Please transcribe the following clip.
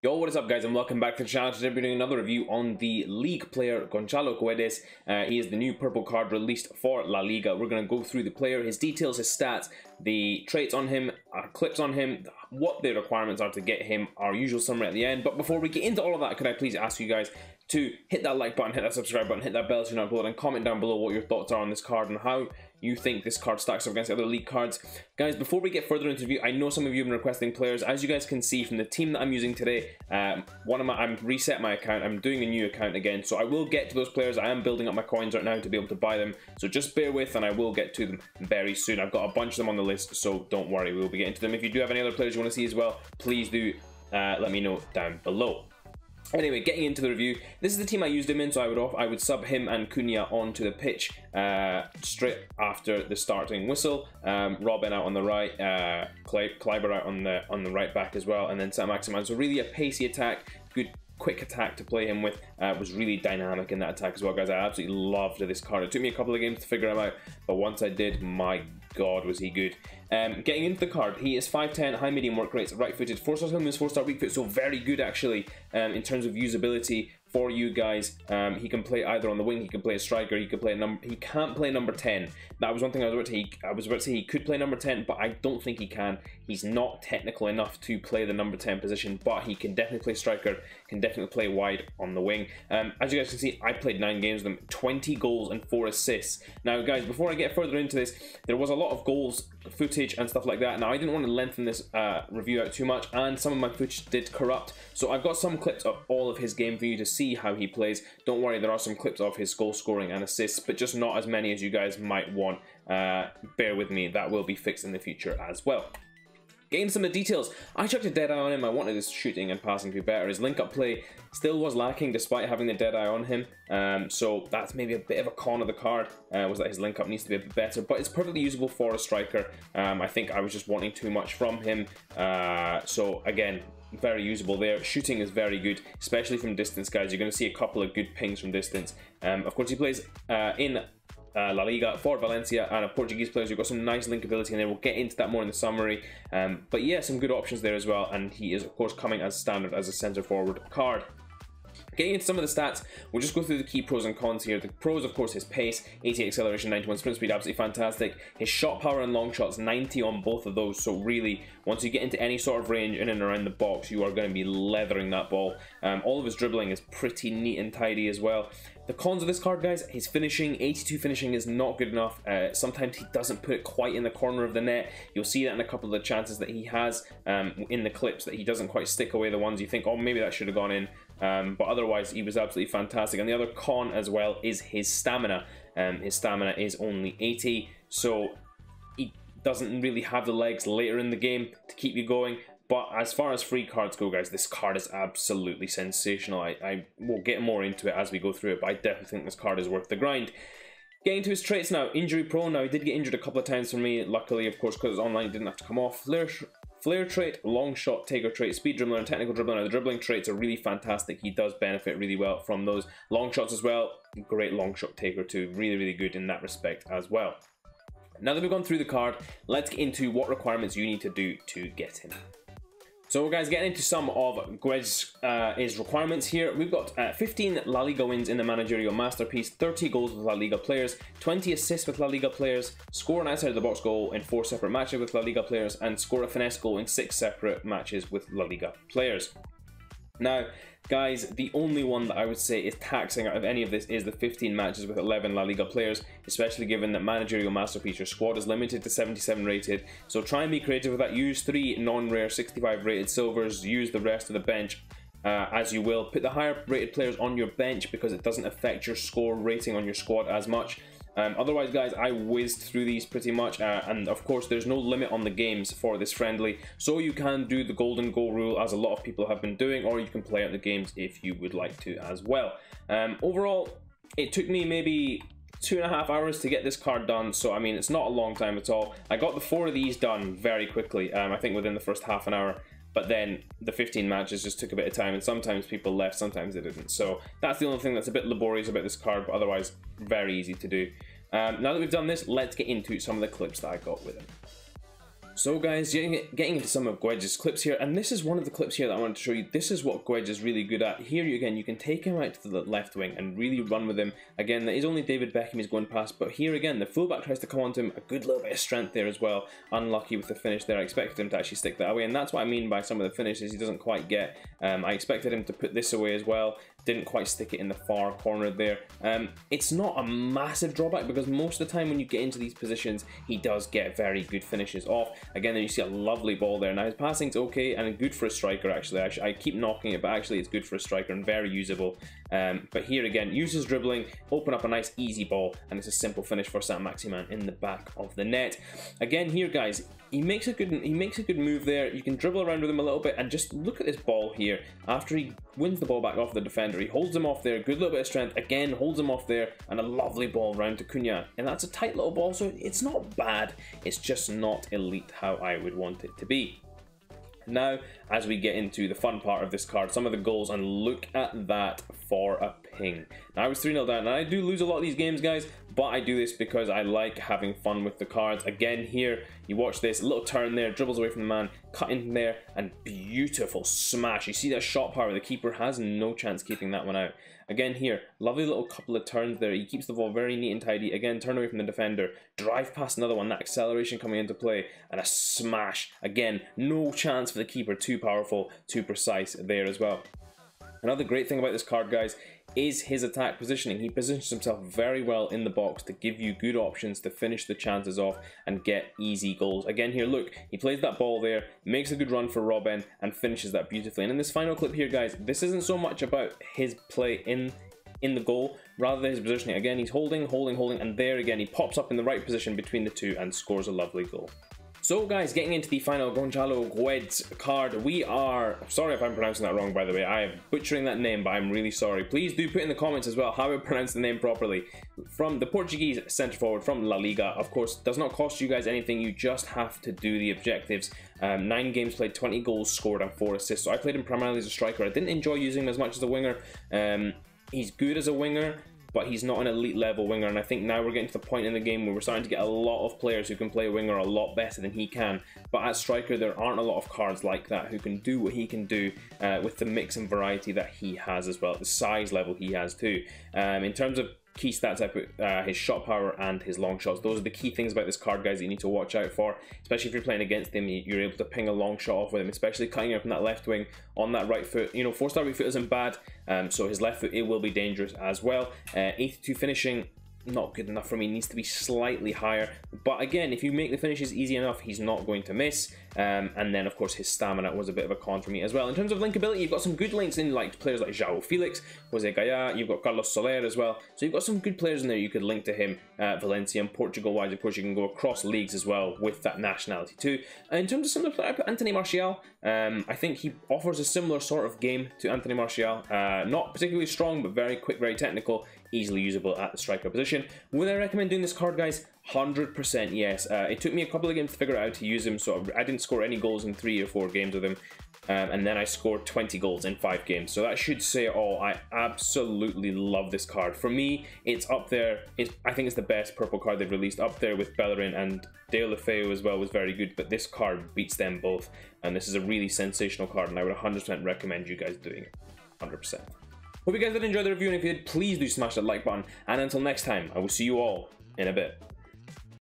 Yo, what is up guys and welcome back to the channel. Today we're doing another review on the league player Gonçalo Guedes. Uh, he is the new purple card released for La Liga. We're going to go through the player, his details, his stats, the traits on him, our clips on him, what the requirements are to get him, our usual summary at the end. But before we get into all of that, could I please ask you guys to hit that like button, hit that subscribe button, hit that bell so you're not upload, and comment down below what your thoughts are on this card and how you think this card stacks up against other league cards. Guys, before we get further into review, I know some of you have been requesting players. As you guys can see from the team that I'm using today, um, one of my I'm reset my account. I'm doing a new account again, so I will get to those players. I am building up my coins right now to be able to buy them. So just bear with, and I will get to them very soon. I've got a bunch of them on the list, so don't worry, we'll be getting to them. If you do have any other players you want to see as well, please do uh, let me know down below. Anyway, getting into the review, this is the team I used him in, so I would off, I would sub him and Cunha onto the pitch uh, straight after the starting whistle. Um, Robben out on the right, uh, out on the on the right back as well, and then Saint-Maximin. So really a pacey attack, good quick attack to play him with uh, was really dynamic in that attack as well guys I absolutely loved this card it took me a couple of games to figure him out but once I did my god was he good. Um, getting into the card, he is 5'10", high medium work rates, right-footed, 4-star skill moves, 4-star weak foot, so very good actually um, in terms of usability for you guys. Um, he can play either on the wing, he can play a striker, he can play a number. He can't play number 10. That was one thing I was about to say. I was about to say he could play number 10, but I don't think he can. He's not technical enough to play the number 10 position, but he can definitely play striker, can definitely play wide on the wing. Um, as you guys can see, I played nine games with him, 20 goals and four assists. Now, guys, before I get further into this, there was a lot of goals footage and stuff like that. Now, I didn't want to lengthen this uh, review out too much, and some of my footage did corrupt. So I've got some clips of all of his game for you to see how he plays. Don't worry, there are some clips of his goal scoring and assists, but just not as many as you guys might want. Uh, bear with me, that will be fixed in the future as well. Getting some of the details, I chucked a dead eye on him. I wanted his shooting and passing to be better. His link-up play still was lacking despite having the dead eye on him. Um, so that's maybe a bit of a con of the card, uh, was that his link-up needs to be a bit better. But it's perfectly usable for a striker. Um, I think I was just wanting too much from him. Uh, so again, very usable there. Shooting is very good, especially from distance, guys. You're going to see a couple of good pings from distance. Um, of course, he plays uh, in uh, La Liga for Valencia and a Portuguese players. You've got some nice linkability and then we'll get into that more in the summary. Um, but yeah, some good options there as well. And he is, of course, coming as standard as a centre forward card. Getting into some of the stats, we'll just go through the key pros and cons here. The pros, of course, his pace, 88 acceleration, 91 sprint speed, absolutely fantastic. His shot power and long shots, 90 on both of those. So really, once you get into any sort of range in and around the box, you are going to be leathering that ball. Um, all of his dribbling is pretty neat and tidy as well. The cons of this card, guys, his finishing, 82 finishing is not good enough. Uh, sometimes he doesn't put it quite in the corner of the net. You'll see that in a couple of the chances that he has um, in the clips, that he doesn't quite stick away the ones you think, oh, maybe that should have gone in. Um, but otherwise, he was absolutely fantastic. And the other con as well is his stamina. Um, his stamina is only 80, so he doesn't really have the legs later in the game to keep you going. But as far as free cards go, guys, this card is absolutely sensational. I, I will get more into it as we go through it, but I definitely think this card is worth the grind. Getting to his traits now, injury prone. Now, he did get injured a couple of times for me. Luckily, of course, because online, didn't have to come off. Flare, Flare trait, long shot taker trait, speed dribbler, and technical dribbler. Now, the dribbling traits are really fantastic. He does benefit really well from those long shots as well. Great long shot taker too. Really, really good in that respect as well. Now that we've gone through the card, let's get into what requirements you need to do to get him. So guys, getting into some of Guedes' uh, requirements here. We've got uh, 15 La Liga wins in the managerial masterpiece, 30 goals with La Liga players, 20 assists with La Liga players, score an outside of the box goal in four separate matches with La Liga players, and score a finesse goal in six separate matches with La Liga players. Now, guys, the only one that I would say is taxing out of any of this is the 15 matches with 11 La Liga players, especially given that managerial masterpiece, your squad is limited to 77 rated. So try and be creative with that. Use three non-rare 65 rated silvers, use the rest of the bench uh, as you will. Put the higher rated players on your bench because it doesn't affect your score rating on your squad as much. Um, otherwise, guys, I whizzed through these pretty much, uh, and of course, there's no limit on the games for this friendly, so you can do the golden goal rule as a lot of people have been doing, or you can play out the games if you would like to as well. Um, overall, it took me maybe two and a half hours to get this card done so I mean it's not a long time at all. I got the four of these done very quickly um, I think within the first half an hour but then the 15 matches just took a bit of time and sometimes people left sometimes they didn't. So that's the only thing that's a bit laborious about this card but otherwise very easy to do. Um, now that we've done this let's get into some of the clips that I got with it So guys, getting into some of Guedes' clips here, and this is one of the clips here that I wanted to show you. This is what Guedes is really good at. Here, again, you can take him out to the left wing and really run with him. Again, that is only David Beckham he's going past, but here again, the fullback tries to come onto him. A good little bit of strength there as well. Unlucky with the finish there. I expected him to actually stick that away, and that's what I mean by some of the finishes he doesn't quite get. Um, I expected him to put this away as well didn't quite stick it in the far corner there. Um, it's not a massive drawback because most of the time when you get into these positions, he does get very good finishes off. Again, you see a lovely ball there. Now his passing's okay and good for a striker actually. I keep knocking it, but actually it's good for a striker and very usable. Um, but here again, uses dribbling, open up a nice easy ball, and it's a simple finish for Saint-Maximin in the back of the net. Again, here guys, he makes a good he makes a good move there. You can dribble around with him a little bit and just look at this ball here. After he wins the ball back off the defender, he holds him off there. Good little bit of strength. Again, holds him off there, and a lovely ball round to Cunha. And that's a tight little ball, so it's not bad. It's just not elite how I would want it to be. Now, as we get into the fun part of this card, some of the goals, and look at that for a ping. Now, I was 3-0 down, and I do lose a lot of these games, guys, but I do this because I like having fun with the cards. Again, here, you watch this, little turn there, dribbles away from the man, cut in there, and beautiful smash. You see that shot power, the keeper has no chance keeping that one out. Again here, lovely little couple of turns there. He keeps the ball very neat and tidy. Again, turn away from the defender. Drive past another one. That acceleration coming into play. And a smash. Again, no chance for the keeper. Too powerful, too precise there as well. Another great thing about this card, guys, is his attack positioning. He positions himself very well in the box to give you good options to finish the chances off and get easy goals. Again here, look, he plays that ball there, makes a good run for Robben and finishes that beautifully. And in this final clip here, guys, this isn't so much about his play in in the goal rather than his positioning. Again, he's holding, holding, holding, and there again, he pops up in the right position between the two and scores a lovely goal. So guys, getting into the final Gonçalo Guedes card, we are, sorry if I'm pronouncing that wrong by the way, I am butchering that name, but I'm really sorry. Please do put in the comments as well how I pronounce the name properly. From the Portuguese centre forward from La Liga, of course, does not cost you guys anything, you just have to do the objectives. Um, 9 games played, 20 goals scored and 4 assists, so I played him primarily as a striker. I didn't enjoy using him as much as a winger. Um, he's good as a winger, but he's not an elite level winger. And I think now we're getting to the point in the game where we're starting to get a lot of players who can play winger a lot better than he can. But at striker, there aren't a lot of cards like that who can do what he can do uh, with the mix and variety that he has as well, the size level he has too. Um, in terms of key stats I put uh, his shot power and his long shots. Those are the key things about this card, guys, that you need to watch out for. Especially if you're playing against him, you're able to ping a long shot off with him, especially cutting him from that left wing on that right foot. You know, four star right foot isn't bad, um, so his left foot it will be dangerous as well. Uh, 82 finishing not good enough for me. needs to be slightly higher. But again, if you make the finishes easy enough, he's not going to miss. Um, and then, of course, his stamina was a bit of a con for me as well. In terms of linkability, you've got some good links in like players like João Felix, Jose Gaya, you've got Carlos Soler as well. So you've got some good players in there you could link to him. Uh, Valencia and Portugal-wise, of course, you can go across leagues as well with that nationality too. And in terms of similar player, I put Anthony Martial. Um, I think he offers a similar sort of game to Anthony Martial. Uh, not particularly strong, but very quick, very technical easily usable at the striker position. Would I recommend doing this card, guys? 100% yes. Uh, it took me a couple of games to figure out how to use him, so I didn't score any goals in three or four games with him. Um, and then I scored 20 goals in five games. So that should say it all. I absolutely love this card. For me, it's up there. It's, I think it's the best purple card they've released, up there with Bellerin and Deulofeu as well was very good, but this card beats them both. And this is a really sensational card, and I would 100% recommend you guys doing it. 100%. Hope you guys did enjoy the review, and if you did, please do smash that like button. And until next time, I will see you all in a bit.